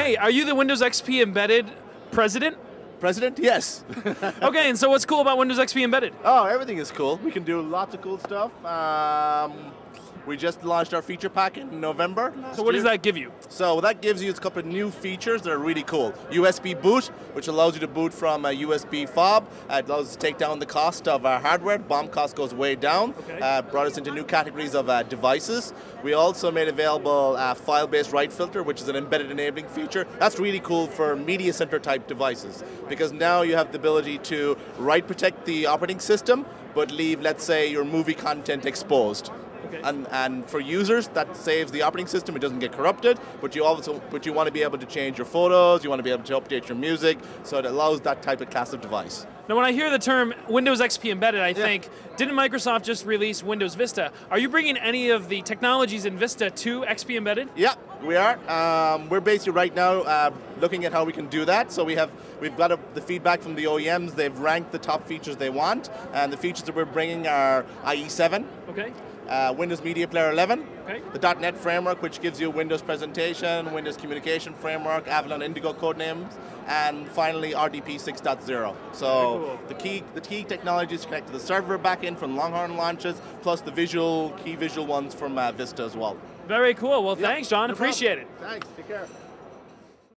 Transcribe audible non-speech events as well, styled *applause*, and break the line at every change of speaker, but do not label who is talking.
Hey, are you the Windows XP embedded president?
President? Yes. *laughs*
okay, and so what's cool about Windows XP embedded?
Oh, everything is cool. We can do lots of cool stuff. Um, we just launched our feature pack in November.
So what
year.
does that give you?
So what that gives you is a couple of new features that are really cool. USB boot, which allows you to boot from a USB fob. Uh, it allows us to take down the cost of our hardware. BOM cost goes way down.
Okay.
Uh, brought us into new categories of uh, devices. We also made available a file-based write filter, which is an embedded enabling feature. That's really cool for media center type devices because now you have the ability to write protect the operating system, but leave, let's say, your movie content exposed.
Okay.
And, and for users, that saves the operating system. It doesn't get corrupted, but you also but you want to be able to change your photos. You want to be able to update your music, so it allows that type of class of device.
Now, when I hear the term Windows XP embedded, I think, didn't Microsoft just release Windows Vista? Are you bringing any of the technologies in Vista to XP embedded?
Yeah, we are. Um, we're basically right now uh, looking at how we can do that. So we have we've got a, the feedback from the OEMs. They've ranked the top features they want, and the features that we're bringing are IE7.
Okay.
Uh, Windows Media Player 11,
Okay.
the .NET framework, which gives you Windows presentation, Windows communication framework, Avalon Indigo code names, and finally RDP 6.0. So
cool.
the key the key technologies connect to the server backend from Longhorn launches, plus the visual key visual ones from uh, Vista as well.
Very cool. Well,
Yeah,
thanks, John.
no problem.
Appreciate it.
Thanks. Take care.